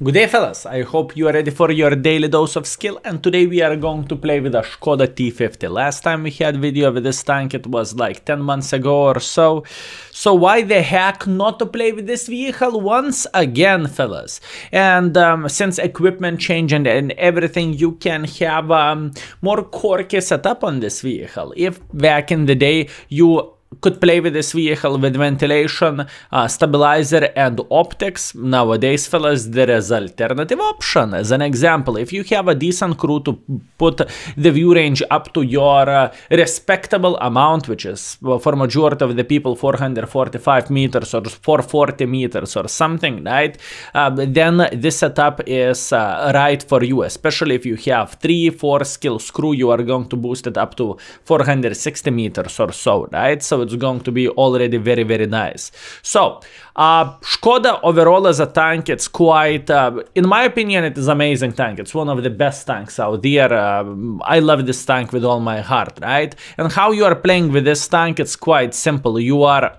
Good day fellas, I hope you are ready for your daily dose of skill and today we are going to play with a Skoda T50. Last time we had video with this tank it was like 10 months ago or so. So why the heck not to play with this vehicle once again fellas? And um, since equipment change and, and, everything you can have um, more quirky setup on this vehicle. If back in the day you could play with this vehicle with ventilation, uh, stabilizer and optics. Nowadays, fellas, there is alternative option. As an example, if you have a decent crew to put the view range up to your uh, respectable amount, which is for majority of the people 445 meters or 440 meters or something, right? Uh, then this setup is uh, right for you, especially if you have 3, 4 skill screw, you are going to boost it up to 460 meters or so, right? So it's going to be already very, very nice. So, uh, Skoda overall as a tank, it's quite, uh, in my opinion, it is amazing tank. It's one of the best tanks out there. Uh, I love this tank with all my heart, right? And how you are playing with this tank, it's quite simple. You are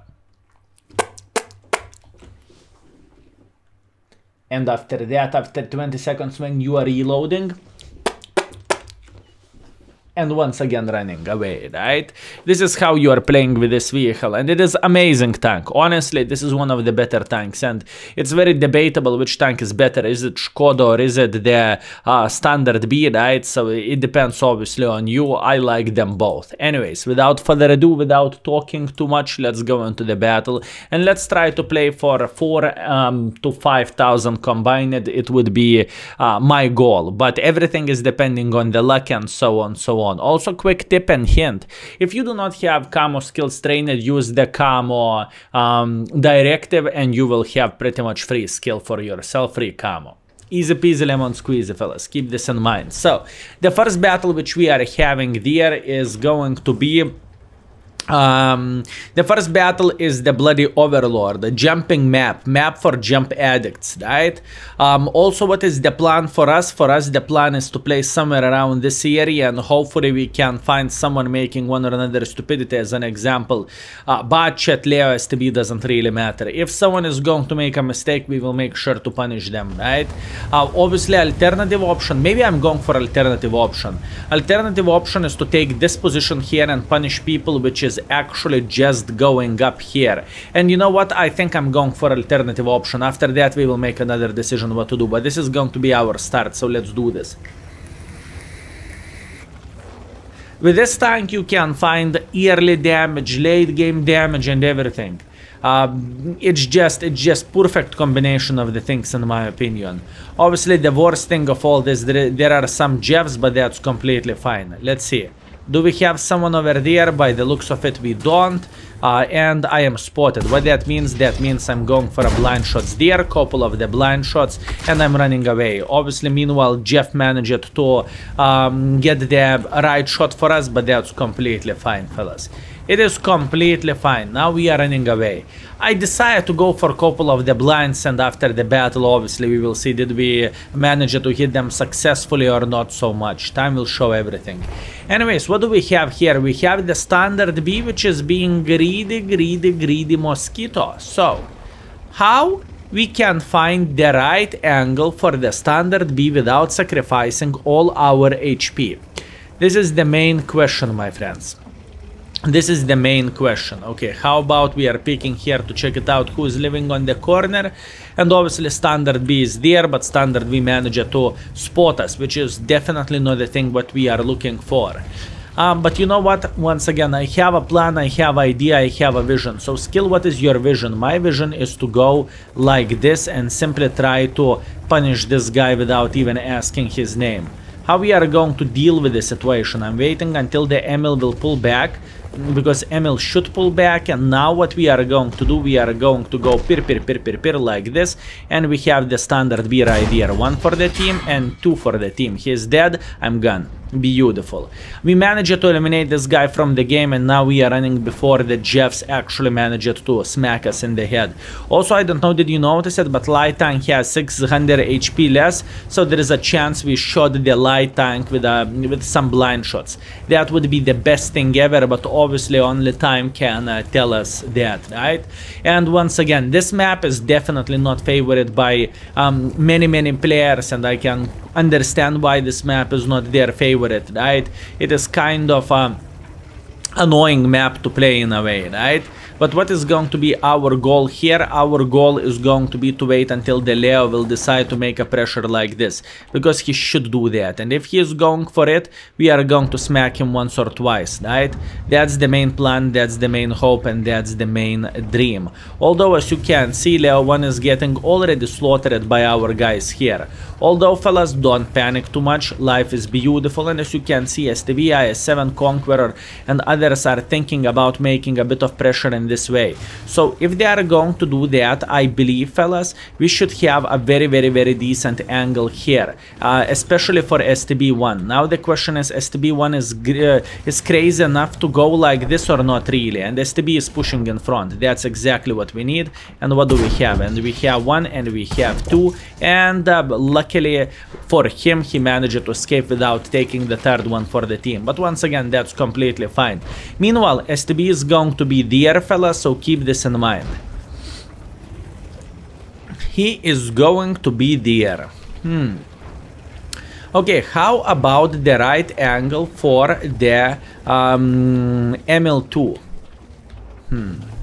and after that after 20 seconds when you are reloading and once again running away, right? This is how you are playing with this vehicle, and it is amazing tank. Honestly, this is one of the better tanks, and it's very debatable which tank is better. Is it Skoda or is it the uh, standard B, right? So it depends obviously on you. I like them both. Anyways, without further ado, without talking too much, let's go into the battle, and let's try to play for 4 um, to 5,000 combined. It would be uh, my goal, but everything is depending on the luck and so on, so on on. Also quick tip and hint, if you do not have camo skills trained, use the camo um, directive and you will have pretty much free skill for yourself, free camo. Easy peasy lemon squeezy, fellas. Keep this in mind. So, the first battle which we are having there is going to be um, the first battle is the Bloody Overlord, the jumping map, map for jump addicts, right? Um, also, what is the plan for us? For us, the plan is to play somewhere around this area and hopefully we can find someone making one or another stupidity as an example. Uh, chat Leo STB doesn't really matter. If someone is going to make a mistake, we will make sure to punish them, right? Uh, obviously, alternative option, maybe I'm going for alternative option. Alternative option is to take this position here and punish people, which is actually just going up here. And you know what? I think I'm going for alternative option. After that, we will make another decision what to do. But this is going to be our start, so let's do this. With this tank, you can find early damage, late game damage, and everything. Uh, it's just it's just perfect combination of the things in my opinion. Obviously, the worst thing of all this, there, there are some jeffs, but that's completely fine. Let's see. Do we have someone over there? By the looks of it, we don't. Uh, and I am spotted. What that means? That means I'm going for a blind shots there, couple of the blind shots, and I'm running away. Obviously, meanwhile, Jeff managed to um, get the right shot for us, but that's completely fine, fellas. It is completely fine. Now we are running away. I decided to go for a couple of the blinds and after the battle obviously we will see did we manage to hit them successfully or not so much. Time will show everything. Anyways, what do we have here? We have the standard B which is being greedy, greedy, greedy mosquito. So, how we can find the right angle for the standard B without sacrificing all our HP? This is the main question, my friends this is the main question. Okay how about we are picking here to check it out who is living on the corner? And obviously standard b is there but standard b manager to spot us which is definitely not the thing what we are looking for. Um, but you know what? Once again i have a plan i have idea i have a vision. So skill what is your vision? My vision is to go like this and simply try to punish this guy without even asking his name. How we are going to deal with the situation? I'm waiting until the emil will pull back because Emil should pull back and now what we are going to do we are going to go pir pir pir pir pir like this and we have the standard B right here one for the team and two for the team. He's dead I'm gone Beautiful. We managed to eliminate this guy from the game and now we are running before the Jeffs actually managed to smack us in the head. Also, I don't know did you notice it, but light tank has 600 HP less, so there is a chance we shot the light tank with, uh, with some blind shots. That would be the best thing ever, but obviously only time can uh, tell us that, right? And once again, this map is definitely not favored by um, many, many players and I can understand why this map is not their favorite, right? It is kind of a annoying map to play in a way, right? But what is going to be our goal here? Our goal is going to be to wait until the Leo will decide to make a pressure like this. Because he should do that. And if he is going for it, we are going to smack him once or twice, right? That's the main plan, that's the main hope, and that's the main dream. Although, as you can see, Leo 1 is getting already slaughtered by our guys here. Although, fellas, don't panic too much. Life is beautiful. And as you can see, STB, IS-7, Conqueror, and others are thinking about making a bit of pressure in this way. So if they are going to do that, I believe, fellas, we should have a very, very, very decent angle here, uh, especially for STB1. Now the question is, STB1 is, uh, is crazy enough to go like this or not really? And STB is pushing in front. That's exactly what we need. And what do we have? And we have one and we have two. And uh, luckily for him, he managed to escape without taking the third one for the team. But once again, that's completely fine. Meanwhile, STB is going to be there, fellas so keep this in mind. He is going to be there. Hmm. Okay, how about the right angle for the um, Emil II? Hmm.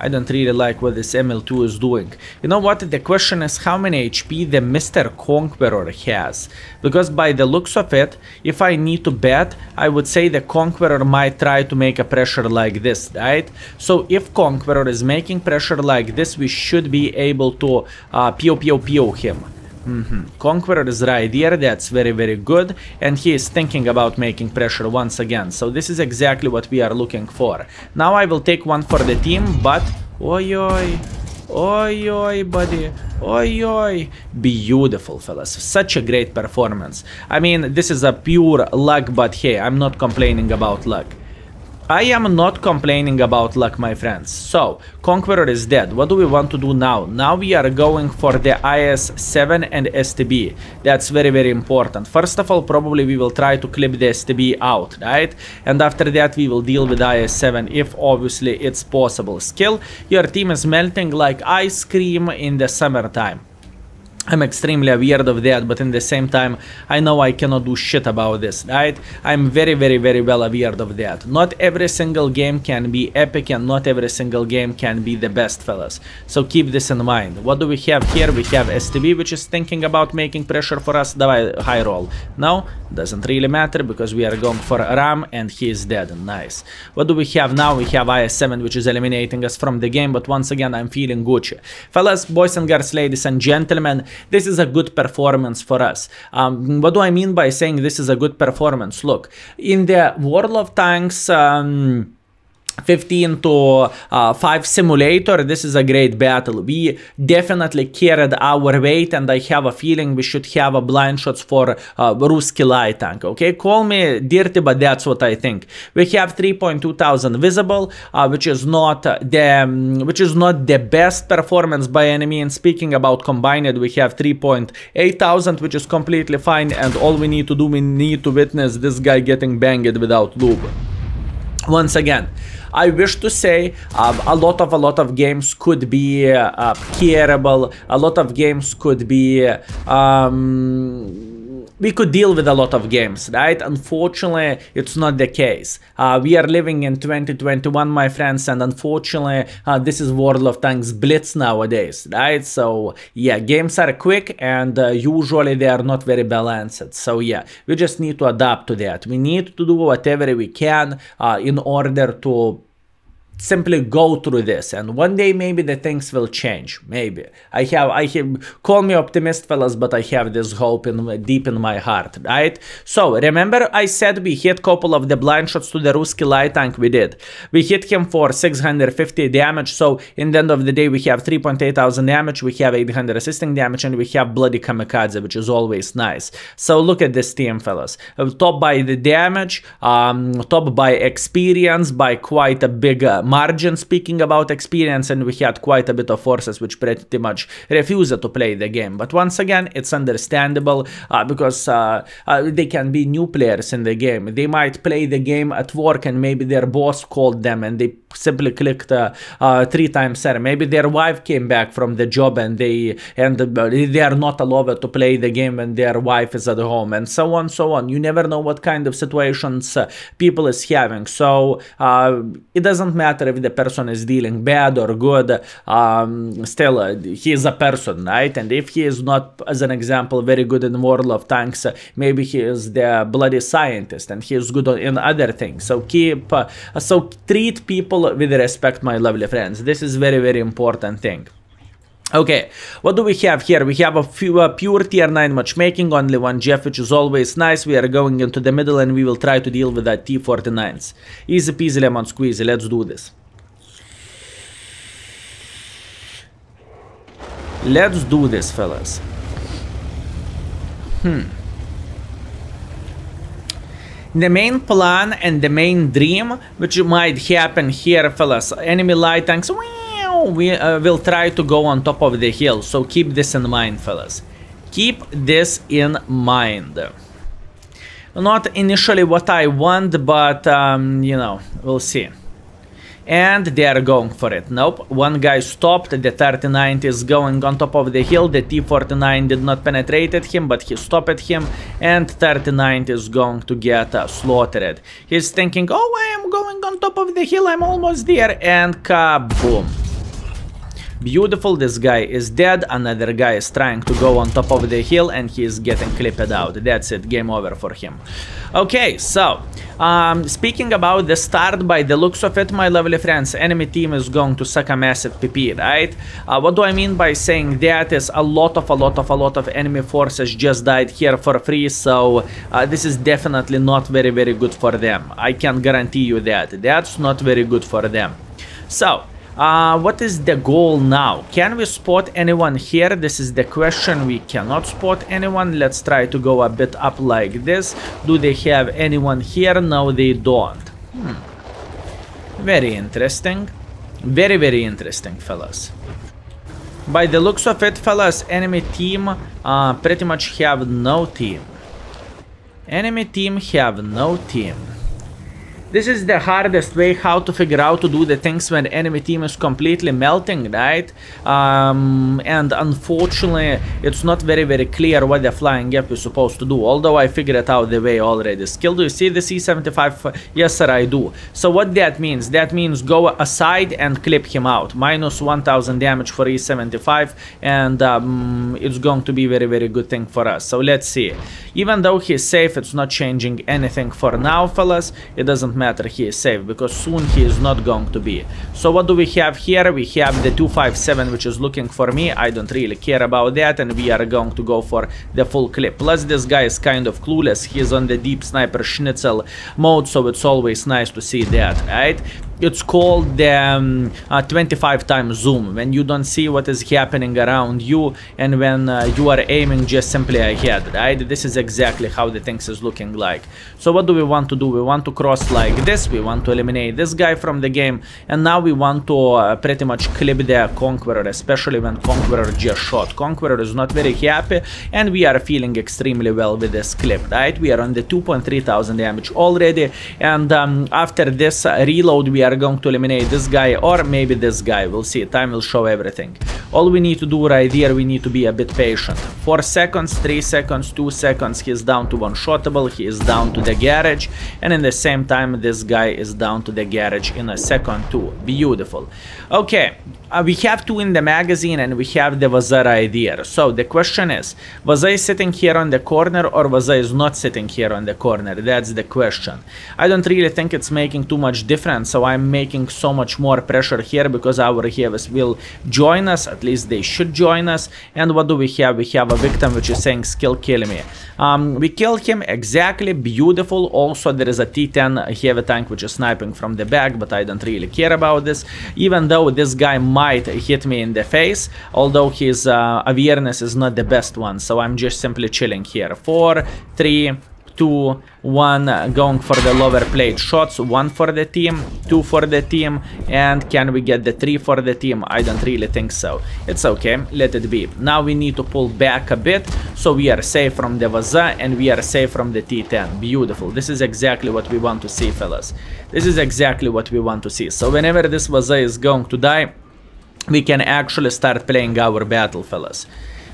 I don't really like what this Emil II is doing. You know what? The question is how many HP the Mr. Conqueror has. Because by the looks of it, if I need to bet, I would say the Conqueror might try to make a pressure like this, right? So if Conqueror is making pressure like this, we should be able to uh, pew pew him. Mm -hmm. Conqueror is right here, that's very very good and he is thinking about making pressure once again so this is exactly what we are looking for. Now I will take one for the team but oi oi oi oi buddy oi oi beautiful fellas such a great performance. I mean this is a pure luck but hey I'm not complaining about luck. I am not complaining about luck, my friends. So, Conqueror is dead. What do we want to do now? Now we are going for the IS-7 and STB. That's very, very important. First of all, probably we will try to clip the STB out, right? And after that, we will deal with IS-7 if obviously it's possible. Skill, your team is melting like ice cream in the summertime. I'm extremely aware of that, but in the same time, I know I cannot do shit about this, right? I'm very, very, very well aware of that. Not every single game can be epic and not every single game can be the best, fellas. So keep this in mind. What do we have here? We have STB, which is thinking about making pressure for us. High roll. No, doesn't really matter because we are going for Ram and he is dead. Nice. What do we have now? We have IS-7, which is eliminating us from the game, but once again, I'm feeling Gucci. Fellas, boys and girls, ladies and gentlemen, this is a good performance for us. Um, what do I mean by saying this is a good performance? Look, in the World of Tanks... Um, 15 to uh, 5 simulator. This is a great battle. We definitely carried our weight and i have a feeling we should have a blind shots for uh, Ruski light tank okay? Call me dirty but that's what i think. We have 3.2 thousand visible uh, which is not the um, which is not the best performance by any means. Speaking about combined we have 3.8 thousand which is completely fine and all we need to do we need to witness this guy getting banged without lube. Once again I wish to say um, a lot of a lot of games could be uh, careable. A lot of games could be. Um, we could deal with a lot of games, right? Unfortunately, it's not the case. Uh, we are living in 2021, my friends, and unfortunately, uh, this is World of Tanks Blitz nowadays, right? So, yeah, games are quick and uh, usually they are not very balanced. So, yeah, we just need to adapt to that. We need to do whatever we can uh, in order to simply go through this and one day maybe the things will change maybe. I have i have call me optimist fellas but i have this hope in deep in my heart right? So remember i said we hit couple of the blind shots to the Ruski light tank? We did. We hit him for 650 damage so in the end of the day we have 3.8 thousand damage we have 800 assisting damage and we have bloody kamikaze which is always nice. So look at this team fellas. Top by the damage um top by experience by quite a big margin speaking about experience and we had quite a bit of forces which pretty much refused to play the game. But once again it's understandable uh, because uh, uh, they can be new players in the game. They might play the game at work and maybe their boss called them and they simply clicked uh, uh, three times there maybe their wife came back from the job and they and they are not allowed to play the game when their wife is at home and so on so on. You never know what kind of situations people is having. So it doesn't matter if the person is dealing bad or good um, still uh, he is a person right? And if he is not as an example very good in world of tanks uh, maybe he is the bloody scientist and he is good in other things. So keep uh, so treat people with respect my lovely friends this is very very important thing Okay, what do we have here? We have a few, uh, pure tier 9 matchmaking, only one Jeff, which is always nice. We are going into the middle and we will try to deal with that T49s. Easy peasy lemon squeezy, let's do this. Let's do this, fellas. Hmm. The main plan and the main dream, which might happen here, fellas, enemy light tanks, we uh, will try to go on top of the hill, so keep this in mind, fellas. Keep this in mind. Not initially what I want, but, um, you know, we'll see and they are going for it. Nope, one guy stopped, the 39 is going on top of the hill, the T49 did not penetrate at him, but he stopped him, and 39 is going to get uh, slaughtered. He's thinking, oh, I am going on top of the hill, I'm almost there, and kaboom. Beautiful, this guy is dead, another guy is trying to go on top of the hill and he is getting clipped out. That's it, game over for him. Okay, so, um, speaking about the start, by the looks of it, my lovely friends, enemy team is going to suck a massive PP, right? Uh, what do I mean by saying that is a lot of, a lot of, a lot of enemy forces just died here for free, so uh, this is definitely not very, very good for them. I can guarantee you that. That's not very good for them. So, uh, what is the goal now? Can we spot anyone here? This is the question. We cannot spot anyone. Let's try to go a bit up like this. Do they have anyone here? No, they don't. Hmm. Very interesting. Very, very interesting, fellas. By the looks of it, fellas, enemy team uh, pretty much have no team. Enemy team have no team. This is the hardest way how to figure out to do the things when enemy team is completely melting, right? Um, and unfortunately, it's not very, very clear what the flying gap is supposed to do, although I figured it out the way already. Skill, do you see the E75? Yes, sir, I do. So what that means? That means go aside and clip him out. Minus 1000 damage for E75, and um, it's going to be very, very good thing for us. So let's see. Even though he's safe, it's not changing anything for now, fellas. It doesn't matter he is safe, because soon he is not going to be. So what do we have here? We have the 257, which is looking for me. I don't really care about that, and we are going to go for the full clip. Plus, this guy is kind of clueless. He is on the deep sniper schnitzel mode, so it's always nice to see that, right? It's called the um, uh, 25 times zoom. When you don't see what is happening around you and when uh, you are aiming just simply ahead right? This is exactly how the things is looking like. So what do we want to do? We want to cross like this. We want to eliminate this guy from the game. And now we want to uh, pretty much clip the conqueror especially when conqueror just shot. Conqueror is not very happy and we are feeling extremely well with this clip right? We are on the 2.3 thousand damage already. And um, after this reload we are are going to eliminate this guy or maybe this guy. We'll see. Time will show everything. All we need to do right here, we need to be a bit patient. 4 seconds, 3 seconds, 2 seconds, he is down to one-shottable, he is down to the garage, and in the same time, this guy is down to the garage in a second too. Beautiful. Okay, uh, we have two in the magazine and we have the Vaza idea. So the question is, Vaza is sitting here on the corner or Vaza is not sitting here on the corner? That's the question. I don't really think it's making too much difference, so I'm making so much more pressure here because our heavys will join us, at least they should join us. And what do we have? We have a victim which is saying skill kill me. Um, we killed him exactly, beautiful. Also there is a T10 heavy tank which is sniping from the back, but I don't really care about this. Even though this guy might hit me in the face, although his uh, awareness is not the best one, so I'm just simply chilling here. Four, three, two, one, going for the lower plate shots, one for the team, two for the team, and can we get the three for the team? I don't really think so. It's okay, let it be. Now we need to pull back a bit, so we are safe from the Vaza and we are safe from the T10. Beautiful, this is exactly what we want to see, fellas. This is exactly what we want to see. So whenever this Vaza is going to die, we can actually start playing our battle, fellas.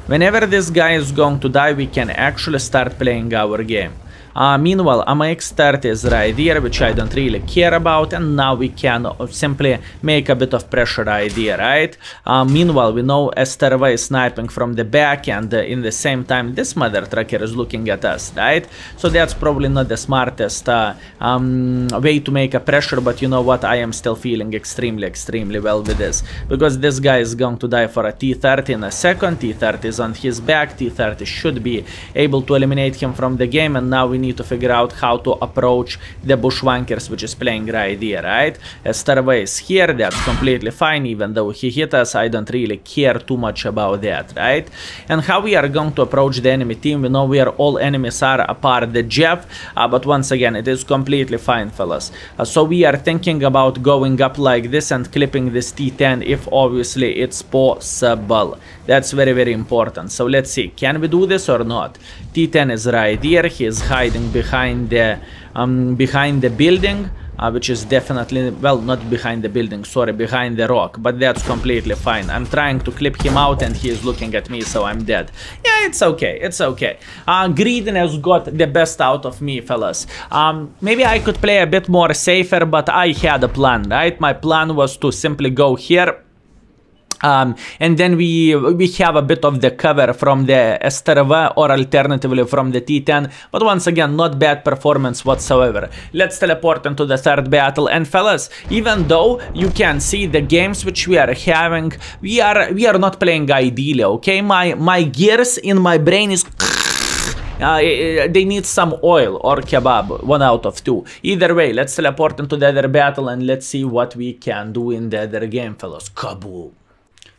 Whenever this guy is going to die, we can actually start playing our game. Uh, meanwhile, AMX-30 is right here, which I don't really care about, and now we can simply make a bit of pressure idea, right? Uh, meanwhile, we know Esterva is sniping from the back, and uh, in the same time, this mother trucker is looking at us, right? So that's probably not the smartest uh, um, way to make a pressure, but you know what? I am still feeling extremely, extremely well with this, because this guy is going to die for a T-30 in a second, T-30 is on his back, T-30 should be able to eliminate him from the game, and now we need to figure out how to approach the bushwankers which is playing right here, right? Starway is here, that's completely fine, even though he hit us, I don't really care too much about that, right? And how we are going to approach the enemy team, we know where all enemies are apart the Jeff, uh, but once again, it is completely fine, fellas. Uh, so we are thinking about going up like this and clipping this T10 if obviously it's possible. That's very, very important. So let's see, can we do this or not? T10 is right here, he is hiding behind the, um, behind the building. Uh, which is definitely, well, not behind the building, sorry, behind the rock, but that's completely fine. I'm trying to clip him out and he is looking at me, so I'm dead. Yeah, it's okay, it's okay. Uh, greediness got the best out of me, fellas. Um, maybe I could play a bit more safer, but I had a plan, right? My plan was to simply go here, um, and then we we have a bit of the cover from the Esterva or alternatively from the T10, but once again, not bad performance whatsoever. Let's teleport into the third battle, and fellas, even though you can see the games which we are having, we are we are not playing ideally, okay? My my gears in my brain is uh, they need some oil or kebab, one out of two. Either way, let's teleport into the other battle and let's see what we can do in the other game, fellas. Kaboom!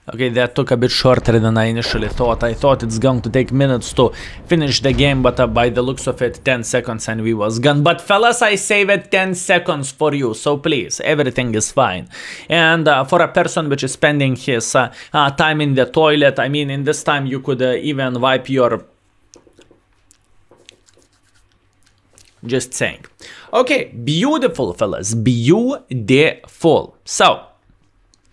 Okay, that took a bit shorter than I initially thought. I thought it's going to take minutes to finish the game, but uh, by the looks of it, 10 seconds and we was gone. But fellas, I saved 10 seconds for you, so please, everything is fine. And uh, for a person which is spending his uh, uh time in the toilet, I mean, in this time you could uh, even wipe your... Just saying. Okay, beautiful fellas, beautiful. So,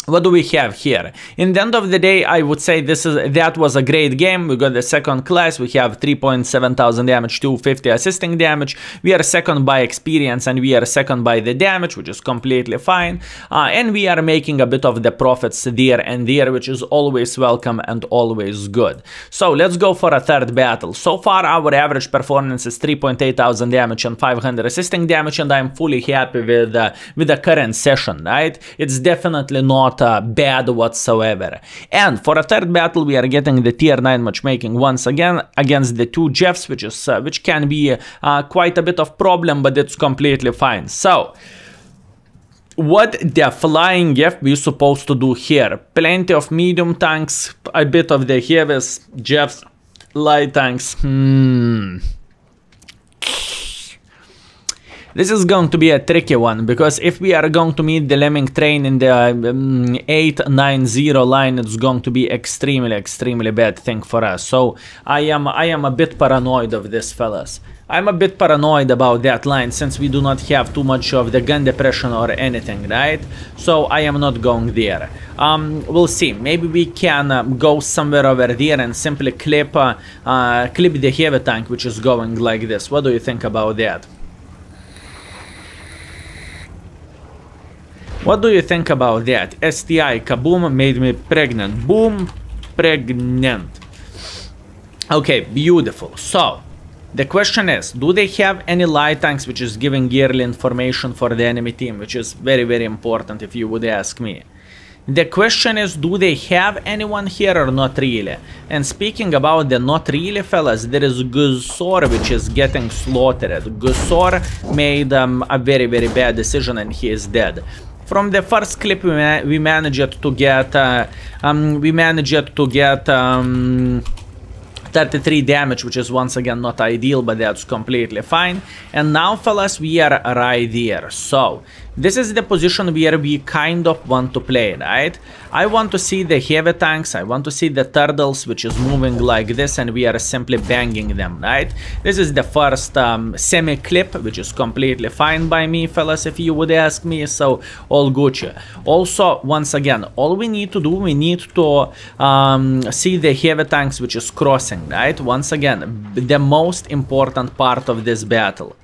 what do we have here? In the end of the day, I would say this is that was a great game. We got the second class. We have 3.7 thousand damage, 250 assisting damage. We are second by experience and we are second by the damage, which is completely fine. Uh, and we are making a bit of the profits there and there, which is always welcome and always good. So let's go for a third battle. So far, our average performance is 3.8 thousand damage and 500 assisting damage, and I'm fully happy with uh, with the current session. Right? It's definitely not not uh, bad whatsoever. And for a third battle, we are getting the tier 9 matchmaking once again against the two Jeffs, which is uh, which can be uh, quite a bit of problem, but it's completely fine. So what the flying Jeff we supposed to do here? Plenty of medium tanks, a bit of the heaviest Jeffs, light tanks. Hmm. This is going to be a tricky one, because if we are going to meet the Lemming train in the um, 890 line, it's going to be extremely, extremely bad thing for us. So I am, I am a bit paranoid of this, fellas. I'm a bit paranoid about that line since we do not have too much of the gun depression or anything, right? So I am not going there. Um, we'll see. Maybe we can uh, go somewhere over there and simply clip, uh, uh, clip the heavy tank which is going like this. What do you think about that? What do you think about that? STI kaboom made me pregnant. Boom, pregnant. Okay, beautiful. So, the question is, do they have any light tanks which is giving yearly information for the enemy team, which is very, very important if you would ask me. The question is, do they have anyone here or not really? And speaking about the not really fellas, there is Gusor which is getting slaughtered. Gusor made um, a very, very bad decision and he is dead. From the first clip, we, ma we managed to get, uh, um, we managed to get, um, 33 damage, which is once again not ideal, but that's completely fine. And now, fellas, we are right there. So, this is the position where we kind of want to play, right? I want to see the heavy tanks, I want to see the turtles, which is moving like this, and we are simply banging them, right? This is the first um, semi-clip, which is completely fine by me, fellas, if you would ask me, so all Gucci. Also, once again, all we need to do, we need to um, see the heavy tanks, which is crossing, right? Once again, the most important part of this battle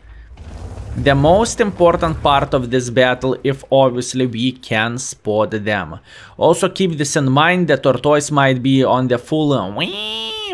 the most important part of this battle if obviously we can spot them. Also keep this in mind, the tortoise might be on the full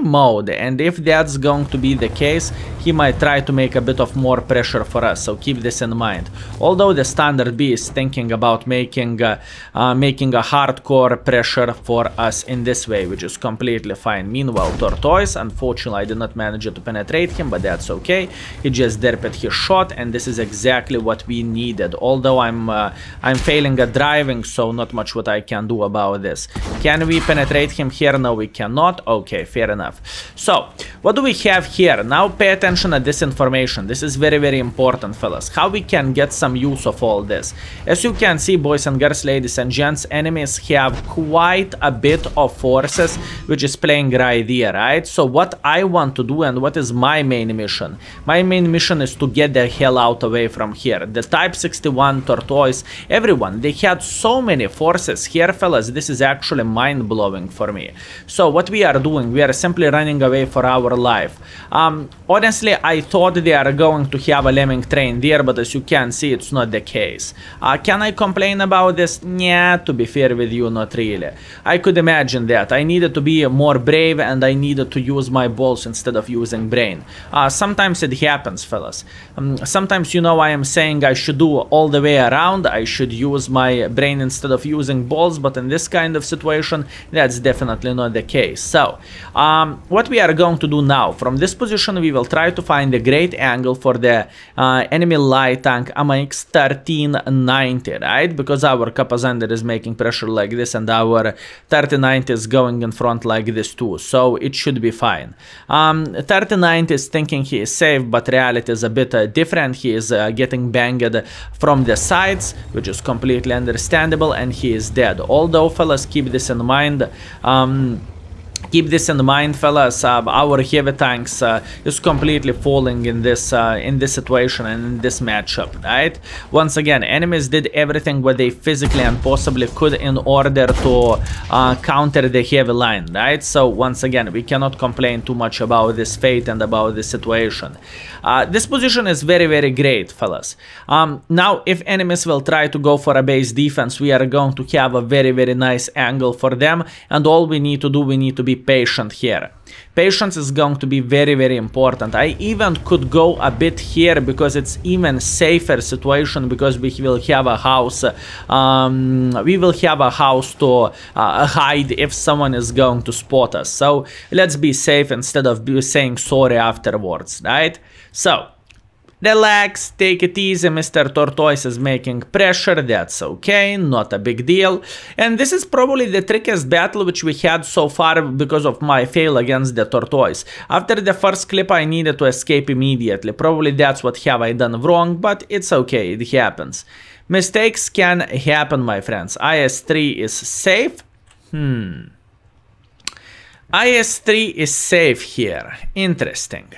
mode and if that's going to be the case he might try to make a bit of more pressure for us so keep this in mind. Although the standard B is thinking about making uh, uh, making a hardcore pressure for us in this way which is completely fine. Meanwhile tortoise unfortunately I did not manage to penetrate him but that's okay. He just derped his shot and this is exactly what we needed although I'm uh, I'm failing at driving so not much what I can do about this can we penetrate him here no we cannot okay fair enough. So, what do we have here? Now pay attention at this information. This is very, very important, fellas. How we can get some use of all this. As you can see, boys and girls, ladies and gents, enemies have quite a bit of forces, which is playing right here, right? So what I want to do and what is my main mission? My main mission is to get the hell out away from here. The Type 61 Tortoise, everyone, they had so many forces here, fellas. This is actually mind-blowing for me. So what we are doing, we are simply running away for our life. Um, honestly, I thought they are going to have a lemming train there, but as you can see, it's not the case. Uh, can I complain about this? Yeah, to be fair with you, not really. I could imagine that. I needed to be more brave and I needed to use my balls instead of using brain. Uh, sometimes it happens, fellas. Um, sometimes, you know, I am saying I should do all the way around. I should use my brain instead of using balls, but in this kind of situation, that's definitely not the case. So, um, what we are going to do now, from this position we will try to find a great angle for the uh, enemy light tank AMX 1390, right? Because our Kappa is making pressure like this and our 3090 is going in front like this too, so it should be fine. Um, 3090 is thinking he is safe, but reality is a bit uh, different. He is uh, getting banged from the sides, which is completely understandable, and he is dead. Although, fellas, keep this in mind. Um, keep this in mind fellas. Uh, our heavy tanks uh, is completely falling in this uh, in this situation and in this matchup right? Once again enemies did everything what they physically and possibly could in order to uh, counter the heavy line right? So once again we cannot complain too much about this fate and about this situation. Uh, this position is very very great fellas. Um, now if enemies will try to go for a base defense we are going to have a very very nice angle for them. And all we need to do we need to be patient here. Patience is going to be very, very important. I even could go a bit here because it's even safer situation because we will have a house. Um, we will have a house to uh, hide if someone is going to spot us. So let's be safe instead of saying sorry afterwards, right? So Relax, take it easy, Mr. Tortoise is making pressure, that's okay, not a big deal. And this is probably the trickiest battle which we had so far because of my fail against the Tortoise. After the first clip I needed to escape immediately, probably that's what have I done wrong, but it's okay, it happens. Mistakes can happen, my friends. IS-3 is safe. Hmm. IS-3 is safe here. Interesting.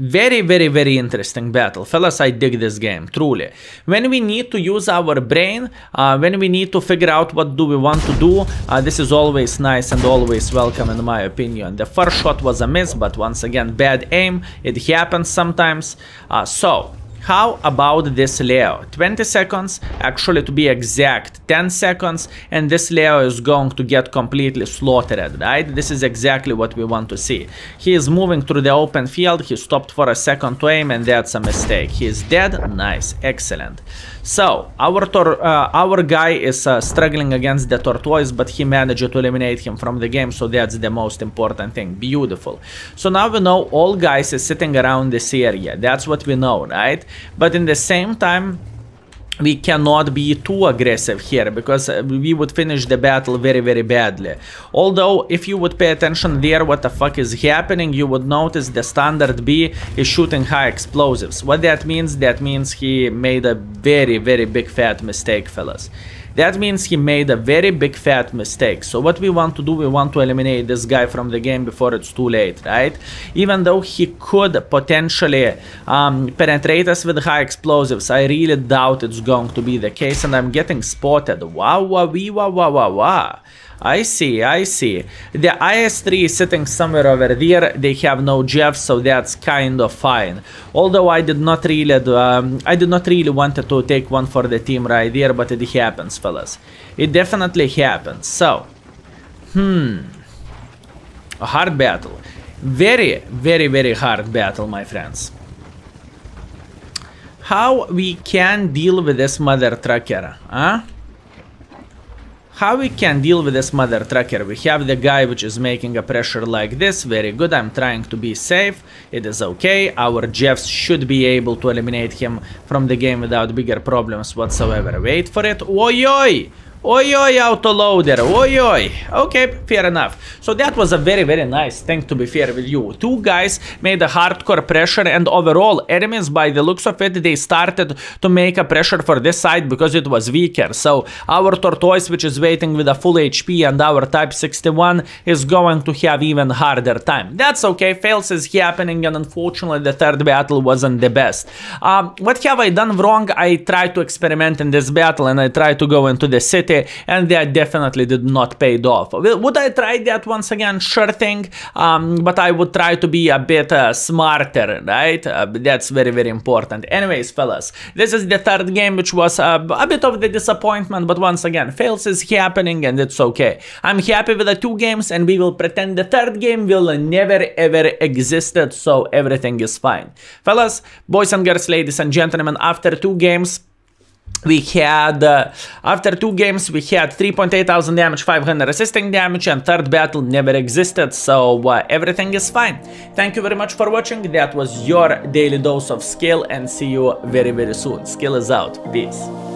Very, very, very interesting battle. Fellas, I dig this game, truly. When we need to use our brain, uh, when we need to figure out what do we want to do, uh, this is always nice and always welcome in my opinion. The first shot was a miss, but once again, bad aim. It happens sometimes. Uh, so, How about this Leo? 20 seconds, actually to be exact, 10 seconds, and this Leo is going to get completely slaughtered, right? This is exactly what we want to see. He is moving through the open field, he stopped for a second to aim, and that's a mistake. He is dead, nice, excellent. So, our, uh, our guy is uh, struggling against the tortoise, but he managed to eliminate him from the game, so that's the most important thing. Beautiful. So now we know all guys is sitting around this area. That's what we know, right? But in the same time, we cannot be too aggressive here because uh, we would finish the battle very very badly. Although if you would pay attention there what the fuck is happening you would notice the standard B is shooting high explosives. What that means that means he made a very very big fat mistake fellas that means he made a very big fat mistake. So what we want to do, we want to eliminate this guy from the game before it's too late, right? Even though he could potentially um, penetrate us with high explosives, I really doubt it's going to be the case and I'm getting spotted. Wow, wow, wee, wow, wow, wow, wow. I see, I see. The IS-3 is sitting somewhere over there. They have no Jeff, so that's kind of fine. Although I did not really, um, I did not really wanted to take one for the team right there, but it happens, fellas. It definitely happens. So, hmm, a hard battle. Very, very, very hard battle, my friends. How we can deal with this mother trucker, huh? How we can deal with this mother trucker? We have the guy which is making a pressure like this. Very good. I'm trying to be safe. It is okay. Our Jeffs should be able to eliminate him from the game without bigger problems whatsoever. Wait for it. Oi, oi! Oi oi autoloader, oi oi. Okay, fair enough. So that was a very very nice thing to be fair with you. Two guys made a hardcore pressure and overall enemies by the looks of it they started to make a pressure for this side because it was weaker. So our tortoise which is waiting with a full HP and our type 61 is going to have even harder time. That's okay, fails is happening and unfortunately the third battle wasn't the best. Um, what have I done wrong? I tried to experiment in this battle and I tried to go into the city and that definitely did not pay off. Would I try that once again? Sure thing, um, but I would try to be a bit uh, smarter, right? Uh, that's very, very important. Anyways, fellas, this is the third game, which was uh, a bit of the disappointment, but once again, fails is happening and it's okay. I'm happy with the two games and we will pretend the third game will never ever existed, so everything is fine. Fellas, boys and girls, ladies and gentlemen, after two games, we had uh, after two games we had 3.8 thousand damage 500 assisting damage and third battle never existed so uh, everything is fine. Thank you very much for watching. That was your daily dose of skill and see you very very soon. Skill is out. Peace